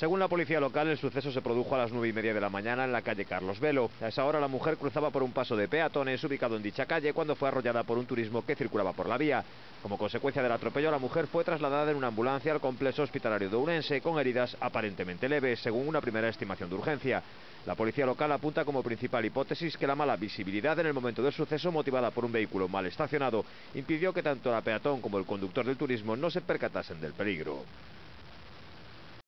Según la policía local, el suceso se produjo a las nueve y media de la mañana en la calle Carlos Velo. A esa hora la mujer cruzaba por un paso de peatones ubicado en dicha calle cuando fue arrollada por un turismo que circulaba por la vía. Como consecuencia del atropello, la mujer fue trasladada en una ambulancia al complejo hospitalario de Urense con heridas aparentemente leves, según una primera estimación de urgencia. La policía local apunta como principal hipótesis que la mala visibilidad en el momento del suceso, motivada por un vehículo mal estacionado, impidió que tanto la peatón como el conductor del turismo no se percatasen del peligro.